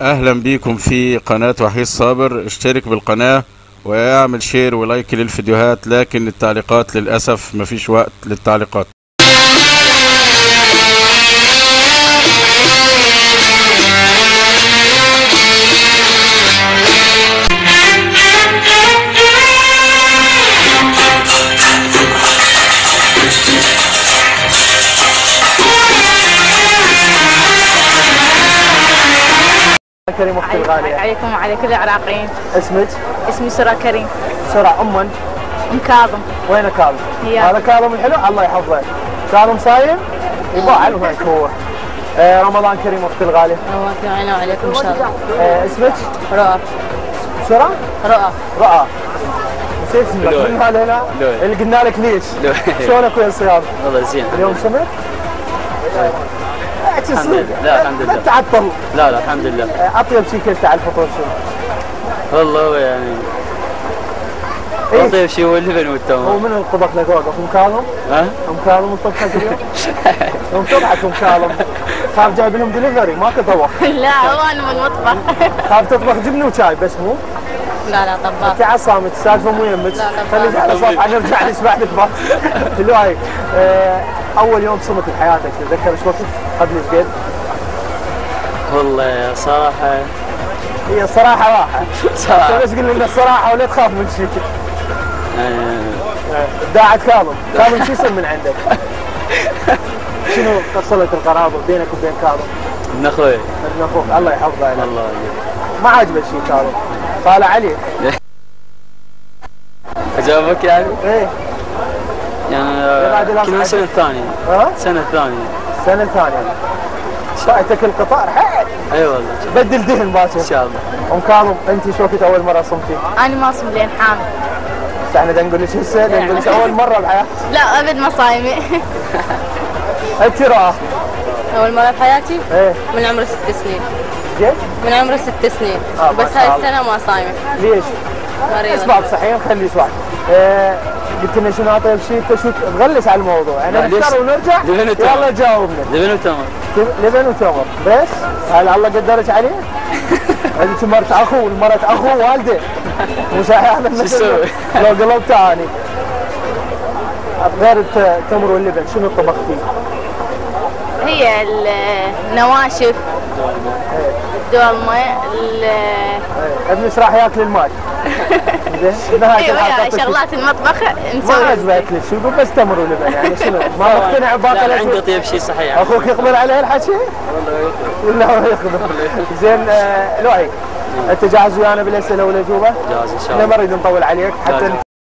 أهلا بيكم في قناة وحيد صابر. اشترك بالقناة واعمل شير ولايك للفيديوهات لكن التعليقات للأسف مفيش وقت للتعليقات. كريم أختي الغالية. عليكم وعلى كل العراقيين. اسمك؟ اسمي سرى كريم. بسرعة امن أم كاظم. وين كاظم؟ هذا كاظم الحلو؟ الله يحفظه كاظم صايم يبغى علمك هو. آه رمضان كريم أختي الغالية. وعليكم وعليكم إن شاء الله. آه اسمك؟ رؤى. بسرعة رؤى. رؤى. نسيت اسمك. من هذا هنا. اللي قلنا لك ليش. شلونك ويا الصيام؟ والله زين. اليوم سمك؟ الحمد لله. لا، الحمد لله. لا تعطل لا لا الحمد لله أطيب شيء كلته على الفطور شنو؟ والله هو يعني إيه؟ طيب شيء هو اللبن هو والتمر من اللي طبخ لك وقف أم كاظم؟ ها أم كاظم طبخك اليوم؟ يوم تضحك أم كاظم خاف جايب لهم دليفري ماكو طبخ لا هو أنا من المطبخ خاف تطبخ جبنة وشاي بس مو لا لا طباخ أنت عصامت السالفة مو يمك خليك على صفحه نرجع لك بعض الواي آه، أول يوم صمت بحياتك تتذكر إيش وقت؟ قبل قد؟ والله صراحة. هي الصراحه راحه صراحة. بس قل لنا الصراحه ولا تخاف من شيء؟ آه، داعت كاظم كاظم شو يسوي من عندك؟ شنو صلة القرابة بينك وبين كاظم؟ ابن أخوي. ابن أخوك. الله يحفظه. عليك الله ما عجبه شيء كاظم طالع عليك أجاوبك يعني؟ إيه. يعني بعد الأصحاب. كنا السنة الثانية. ها؟ السنة الثانية السنة الثانية فاتك القطار. حيل أي والله. بدل دهن باكر إن شاء الله. أم كاظم أنت شو وقت أول مرة صمتي؟ أنا ما اصوم لين حامل إحنا دا نقول لك هسه نقول لك أول مرة بحياتك. لا أبد ما صايمة. أنت راه أول مرة بحياتي إيه من عمر ست سنين كيف؟ من عمر ست سنين آه، بس هاي. السنة ما صايمة ليش؟ مريضه اسباب صحيه خلي اسباب آه قلت لنا شنو اطيب شيء أنت شو تغلس على الموضوع أنا؟ نختار ونرجع لبن وتمر. يلا جاوبنا لبن وتمر لبن وتمر بس هل الله قدرك عليه؟ أنت مرت أخو مرت أخو والده مو صحيح المثل؟ تسوي؟ لو قلبت اني غير الت- التمر واللبن شنو طبختي؟ هي النواشف الدولمه ال- إيه، ابنك راح ياكل الماي زين أيوه. شغلات المطبخ ما نسوي عجبك لك شو يقول بس تمر ولبن يعني شنو ما مقتنع عندي الأشياء؟ طيب شيء صحيح. أخوك يقبل عليه الحكي؟ والله ولا هو يقبل؟ زين آه، لؤي أنت جاهز ويانا بالأسئلة والأجوبة؟ جاهز إن شاء إحنا الله ما نريد نطول عليك حتى.